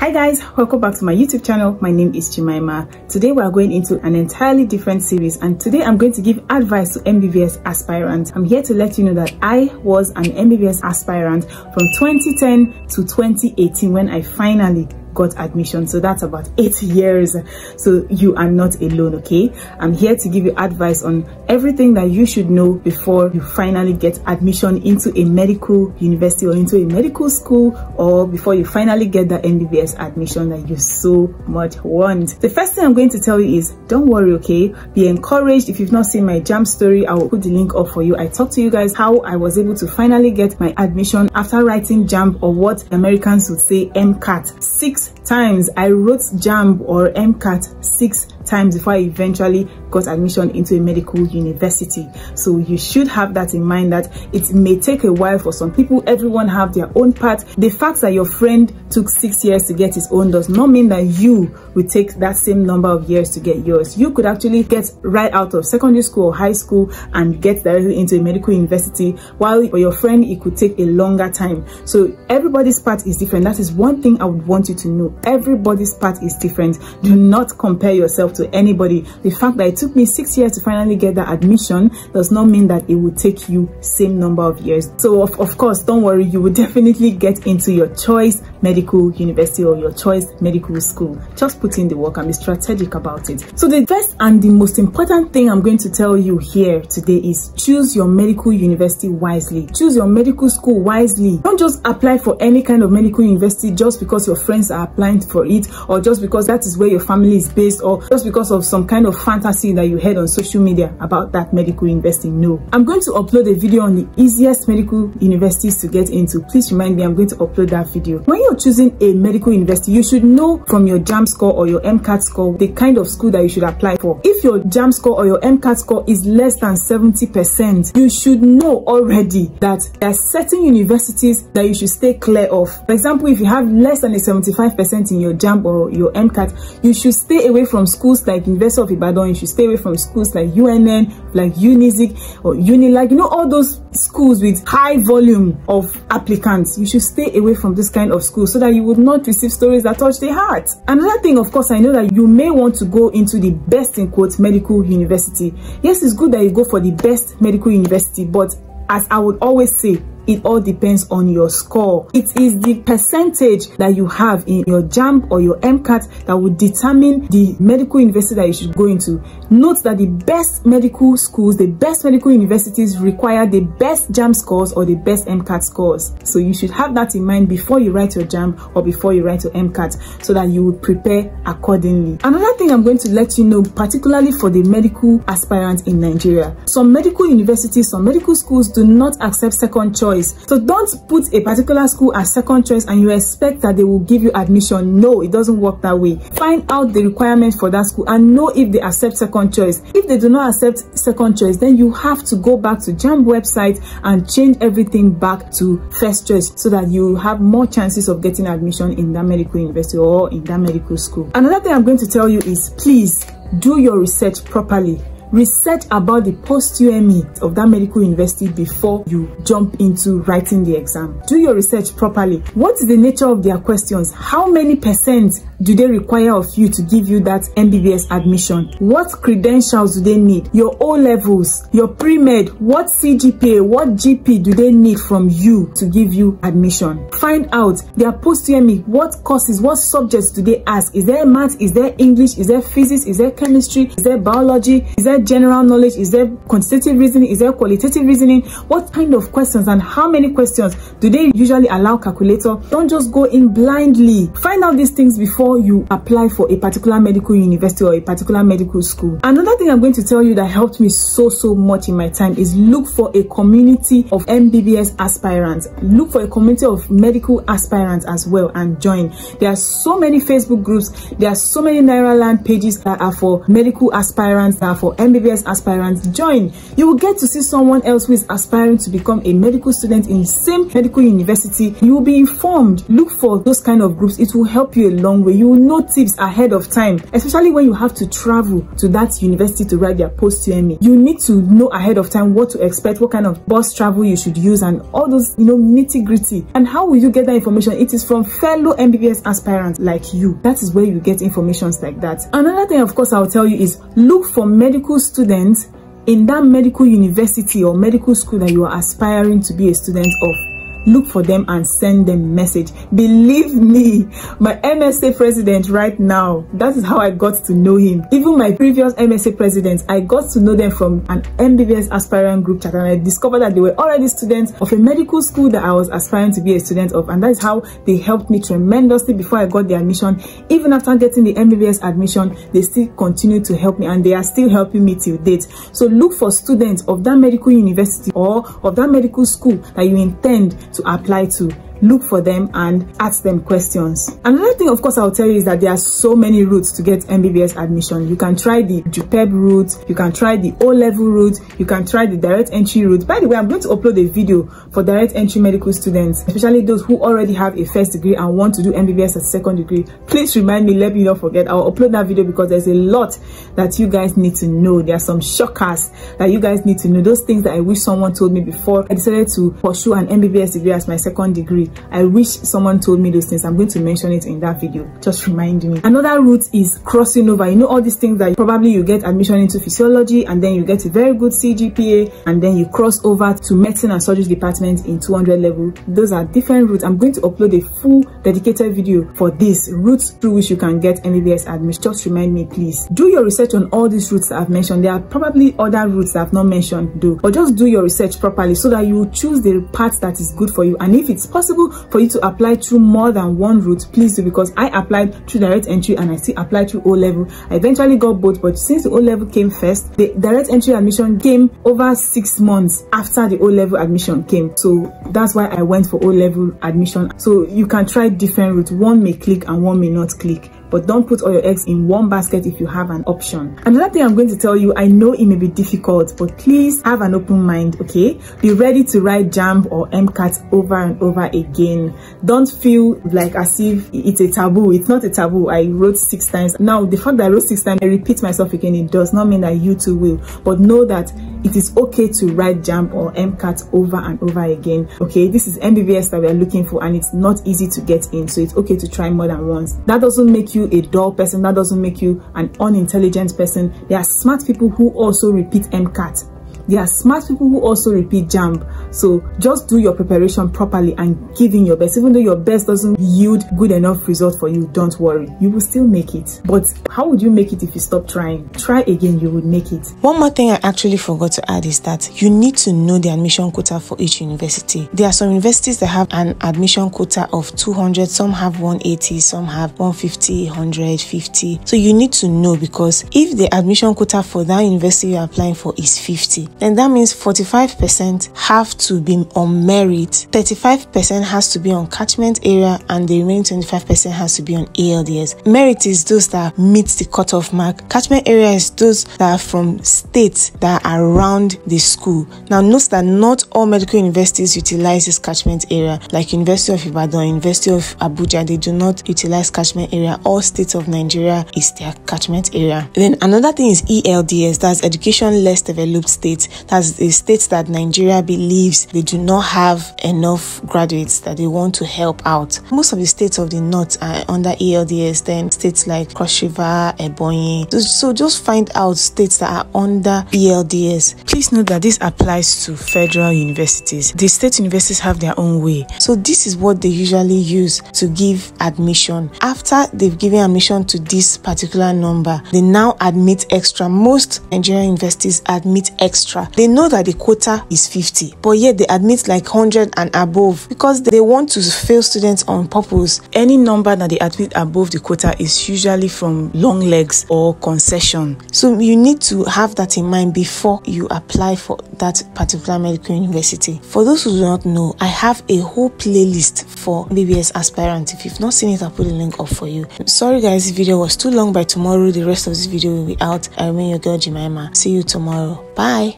Hi guys, welcome back to my YouTube channel. My name is Jemima. Today we are going into an entirely different series and today I'm going to give advice to MBBS aspirants. I'm here to let you know that I was an MBBS aspirant from 2010 to 2018 when I finally got admission. So that's about eight years. So you are not alone okay? I'm here to give you advice on everything that you should know before you finally get admission into a medical university or into a medical school or before you finally get the mbbs admission that you so much want. The first thing i'm going to tell you is don't worry okay? Be encouraged. If you've not seen my JAMB story i will put the link up for you. I talked to you guys how i was able to finally get my admission after writing JAMB or what americans would say mcat six times. I wrote JAMB or MCAT six times before I eventually got admission into a medical university. So you should have that in mind that it may take a while for some people. Everyone have their own path. The fact that your friend took six years to get his own does not mean that you will take that same number of years to get yours. You could actually get right out of secondary school or high school and get directly into a medical university while for your friend it could take a longer time. So everybody's path is different. That is one thing I would want you to know. Everybody's path is different. Do not compare yourself to anybody. The fact that it took me six years to finally get that admission does not mean that it will take you same number of years. So of, of course, don't worry, you will definitely get into your choice medical university or your choice medical school. Just put in the work and be strategic about it. So the first and the most important thing I'm going to tell you here today is choose your medical university wisely. Choose your medical school wisely. Don't just apply for any kind of medical university just because your friends are applying for it or just because that is where your family is based or just because of some kind of fantasy that you heard on social media about that medical investing. No. I'm going to upload a video on the easiest medical universities to get into. Please remind me I'm going to upload that video. When you you're choosing a medical university, you should know from your JAMB score or your MCAT score the kind of school that you should apply for. If your JAMB score or your MCAT score is less than 70%, you should know already that there are certain universities that you should stay clear of. For example, if you have less than a 75% in your JAMB or your MCAT, you should stay away from schools like University of Ibadan, you should stay away from schools like UNN, like Unizik or Unilag, you know, all those schools with high volume of applicants. You should stay away from this kind of school so that you would not receive stories that touch the heart. Another thing, of course, I know that you may want to go into the best in quotes medical university. Yes, it's good that you go for the best medical university, but as I would always say, it all depends on your score. It is the percentage that you have in your JAMB or your MCAT that will determine the medical university that you should go into. Note that the best medical schools, the best medical universities require the best JAMB scores or the best MCAT scores. So you should have that in mind before you write your JAMB or before you write your MCAT so that you will prepare accordingly. Another thing I'm going to let you know, particularly for the medical aspirants in Nigeria, some medical universities, some medical schools do not accept second choice choice. So don't put a particular school as second choice and you expect that they will give you admission. No, it doesn't work that way. Find out the requirements for that school and know if they accept second choice. If they do not accept second choice, then you have to go back to JAMB website and change everything back to first choice so that you have more chances of getting admission in that medical university or in that medical school. Another thing I'm going to tell you is please do your research properly research about the post-UME of that medical university before you jump into writing the exam. Do your research properly. What is the nature of their questions? How many percent do they require of you to give you that MBBS admission? What credentials do they need? Your O levels, your pre-med, what CGPA, what GP do they need from you to give you admission? Find out their post-UME, what courses, what subjects do they ask? Is there math? Is there English? Is there physics? Is there chemistry? Is there biology? Is there general knowledge? Is there quantitative reasoning? Is there qualitative reasoning? What kind of questions and how many questions do they usually allow calculator? Don't just go in blindly. Find out these things before you apply for a particular medical university or a particular medical school. Another thing I'm going to tell you that helped me so, so much in my time is look for a community of MBBS aspirants. Look for a community of medical aspirants as well and join. There are so many Facebook groups. There are so many Nairaland pages that are for medical aspirants, that are for MBBS aspirants, join. You will get to see someone else who is aspiring to become a medical student in the same medical university. You will be informed. Look for those kind of groups. It will help you a long way. You know tips ahead of time, especially when you have to travel to that university to write their post-UME. You need to know ahead of time what to expect, what kind of bus travel you should use and all those, you know, nitty gritty. And how will you get that information? It is from fellow MBBS aspirants like you. That is where you get information like that. Another thing, of course, I'll tell you is look for medical students in that medical university or medical school that you are aspiring to be a student of look for them and send them message. Believe me my msa president right now that is how i got to know him. Even my previous msa presidents i got to know them from an mbbs aspirant group chat and i discovered that they were already students of a medical school that i was aspiring to be a student of. And that is how they helped me tremendously before i got the admission. Even after getting the mbbs admission they still continue to help me and they are still helping me till date. So look for students of that medical university or of that medical school that you intend to apply to look for them and ask them questions. Another thing, of course, I'll tell you is that there are so many routes to get MBBS admission. You can try the JUPEB route, you can try the O-level route, you can try the direct entry route. By the way, I'm going to upload a video for direct entry medical students, especially those who already have a first degree and want to do MBBS as second degree. Please remind me, let me not forget. I'll upload that video because there's a lot that you guys need to know. There are some shockers that you guys need to know. Those things that I wish someone told me before I decided to pursue an MBBS degree as my second degree. I wish someone told me those things. I'm going to mention it in that video. Just remind me. Another route is crossing over. You know all these things that probably you get admission into physiology and then you get a very good CGPA and then you cross over to medicine and surgery department in 200 level. Those are different routes. I'm going to upload a full dedicated video for this routes through which you can get MBBS admission. Just remind me please. Do your research on all these routes I've mentioned. There are probably other routes I've not mentioned though. But just do your research properly so that you choose the path that is good for you. And if it's possible for you to apply through more than one route. Please do because i applied through direct entry and i still applied through o level i eventually got both but since the o level came first the direct entry admission came over six months after the o level admission came. So that's why i went for o level admission. So you can try different routes. One may click and one may not click but don't put all your eggs in one basket if you have an option. Another thing I'm going to tell you, I know it may be difficult, but please have an open mind, okay? Be ready to write JAMB or MCAT over and over again. Don't feel like as if it's a taboo. It's not a taboo. I wrote six times. Now, the fact that I wrote six times, I repeat myself again, it does not mean that you too will. But know that it is okay to write JAMB or MCAT over and over again, okay? This is MBBS that we are looking for and it's not easy to get in, so it's okay to try more than once. That doesn't make you a dull person. That doesn't make you an unintelligent person. There are smart people who also repeat MCAT there are smart people who also repeat JAMB. So just do your preparation properly and give in your best. Even though your best doesn't yield good enough result for you, don't worry. You will still make it. But how would you make it if you stop trying? Try again, you would make it. One more thing I actually forgot to add is that you need to know the admission quota for each university. There are some universities that have an admission quota of 200, some have 180, some have 150, 150. So you need to know because if the admission quota for that university you're applying for is 50, then that means 45% have to be on merit, 35% has to be on catchment area, and the remaining 25% has to be on ELDS. Merit is those that meet the cutoff mark. Catchment area is those that are from states that are around the school. Now, note that not all medical universities utilize this catchment area, like University of Ibadan, University of Abuja, they do not utilize catchment area. All states of Nigeria is their catchment area. Then another thing is ELDS, that's education less developed states that's the states that Nigeria believes they do not have enough graduates that they want to help out. Most of the states of the north are under ELDS, then states like Cross River, Ebonyi. So just find out states that are under ELDS. Please note that this applies to federal universities. The state universities have their own way. So this is what they usually use to give admission. After they've given admission to this particular number, they now admit extra. Most Nigerian universities admit extra They know that the quota is 50, but yet they admit like 100 and above because they want to fail students on purpose. Any number that they admit above the quota is usually from long legs or concession. So you need to have that in mind before you apply for that particular medical university. For those who do not know, I have a whole playlist for BBS aspirant. If you've not seen it, I'll put a link up for you. Sorry guys, this video was too long. By tomorrow, the rest of this video will be out. I remain your girl Jemima. See you tomorrow. Bye.